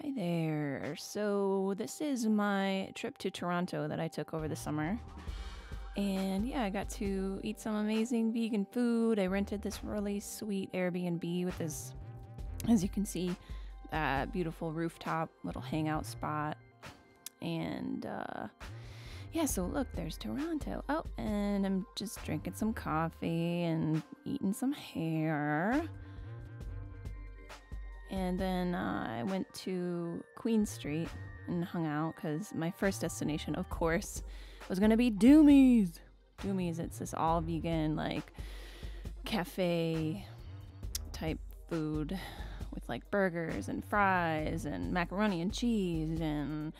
Hi there. So, this is my trip to Toronto that I took over the summer. And yeah, I got to eat some amazing vegan food. I rented this really sweet Airbnb with this, as you can see, that beautiful rooftop little hangout spot. And uh, yeah, so look, there's Toronto. Oh, and I'm just drinking some coffee and eating some hair. And then uh, I went to Queen Street and hung out because my first destination, of course, was gonna be Doomies. Doomies, it's this all vegan, like cafe type food with like burgers and fries and macaroni and cheese and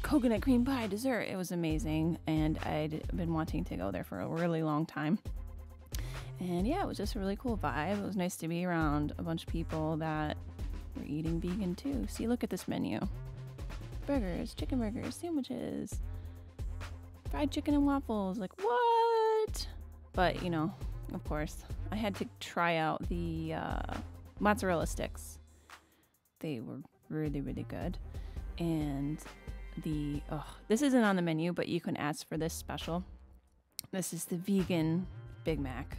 coconut cream pie dessert. It was amazing, and I'd been wanting to go there for a really long time. And yeah, it was just a really cool vibe. It was nice to be around a bunch of people that were eating vegan too. See, look at this menu burgers, chicken burgers, sandwiches, fried chicken and waffles. Like, what? But, you know, of course, I had to try out the uh, mozzarella sticks. They were really, really good. And the, oh, this isn't on the menu, but you can ask for this special. This is the vegan Big Mac.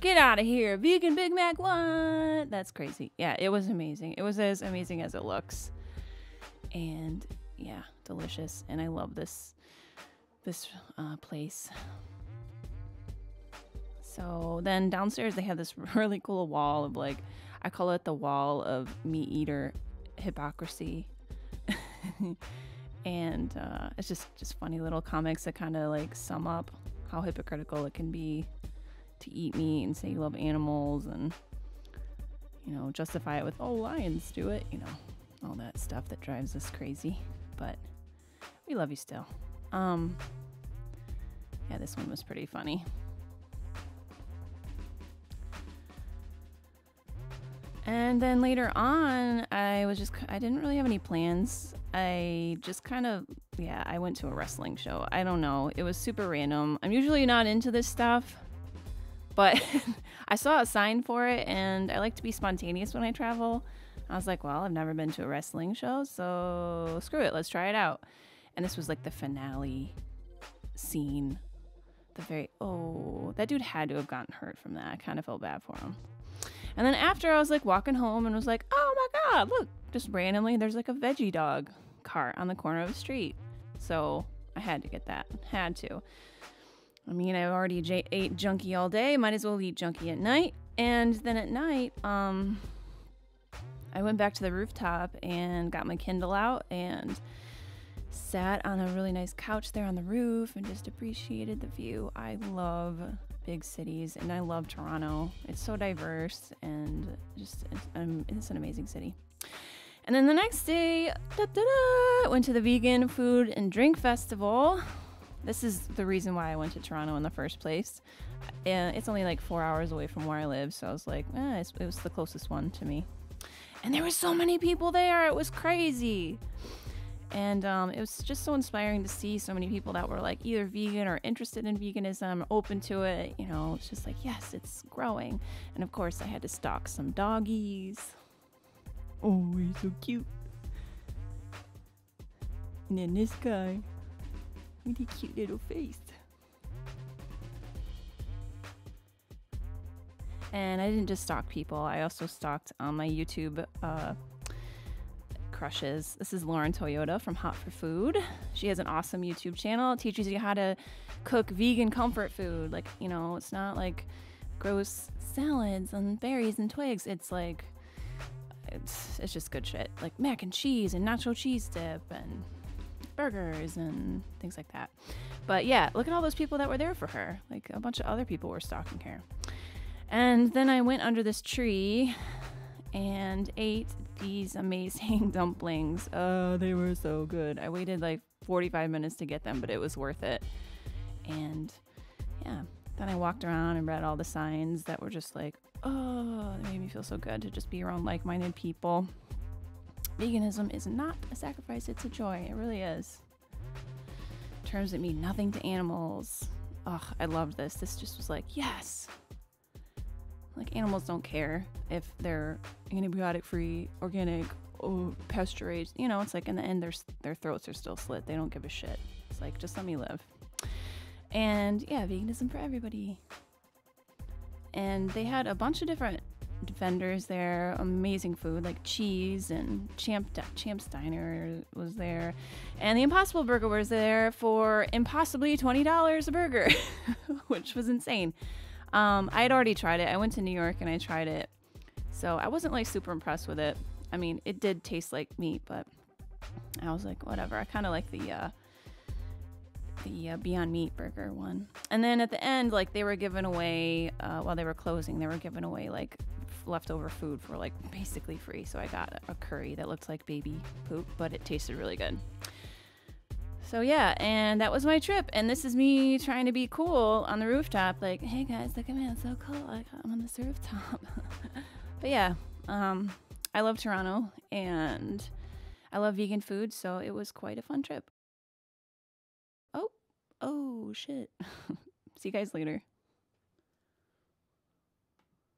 Get out of here, vegan Big Mac. What? That's crazy. Yeah, it was amazing. It was as amazing as it looks. And yeah, delicious. And I love this this uh, place. So then downstairs they have this really cool wall of like I call it the wall of meat eater hypocrisy. and uh, it's just just funny little comics that kind of like sum up how hypocritical it can be to eat meat and say you love animals and you know justify it with oh lions do it you know all that stuff that drives us crazy but we love you still. Um yeah this one was pretty funny. And then later on i was just i didn't really have any plans. I just kind of yeah i went to a wrestling show. I don't know. It was super random. I'm usually not into this stuff but I saw a sign for it and I like to be spontaneous when I travel. I was like, well, I've never been to a wrestling show, so screw it, let's try it out. And this was like the finale scene. The very, oh, that dude had to have gotten hurt from that. I kind of felt bad for him. And then after I was like walking home and was like, oh my God, look, just randomly there's like a veggie dog cart on the corner of the street. So I had to get that. Had to. I mean, I already j- ate junky all day. Might as well eat junky at night. And then at night, um, I went back to the rooftop and got my Kindle out and sat on a really nice couch there on the roof and just appreciated the view. I love big cities and I love Toronto. It's so diverse and just it's, um, it's an amazing city. And then the next day, da, da, da, went to the vegan food and drink festival. This is the reason why I went to Toronto in the first place. And it's only like four hours away from where I live, so I was like, eh, it was the closest one to me. And there were so many people there; it was crazy. And um, it was just so inspiring to see so many people that were like either vegan or interested in veganism, open to it. You know, it's just like, yes, it's growing. And of course, I had to stock some doggies. Oh, he's so cute. And then this guy. Really cute little face. And I didn't just stalk people, I also stalked on my YouTube uh, crushes. This is Lauren Toyota from Hot for Food. She has an awesome YouTube channel. It teaches you how to cook vegan comfort food. Like, you know, it's not like gross salads and berries and twigs. It's like, it's, it's just good shit. Like mac and cheese and nacho cheese dip and burgers and things like that. But yeah, look at all those people that were there for her. Like a bunch of other people were stalking her. And then I went under this tree and ate these amazing dumplings. Oh, they were so good. I waited like 45 minutes to get them, but it was worth it. And yeah, then I walked around and read all the signs that were just like, oh, it made me feel so good to just be around like minded people veganism is not a sacrifice, it's a joy. It really is. Terms that mean nothing to animals. Ugh, I loved this. This just was like, yes. like animals don't care if they're antibiotic free, organic, oh, or pasture raised. You know, it's like in the end, their their throats are still slit. They don't give a shit. It's like just let me live. And yeah, veganism for everybody. And they had a bunch of different vendors there, amazing food like cheese and Champ Champ's Diner was there, and the Impossible Burger was there for impossibly twenty dollars a burger, which was insane. Um, I had already tried it. I went to New York and I tried it, so I wasn't like super impressed with it. I mean, it did taste like meat, but I was like, whatever. I kind of like the uh, the uh, Beyond Meat burger one. And then at the end, like they were giving away uh, while they were closing, they were giving away like leftover food for like basically free. So I got a curry that looked like baby poop, but it tasted really good. So yeah, and that was my trip. And this is me trying to be cool on the rooftop. Like, hey guys, look at me, I'm so cool. I'm on this rooftop. but yeah, um, I love Toronto and I love vegan food, so it was quite a fun trip. Oh, oh shit. See you guys later.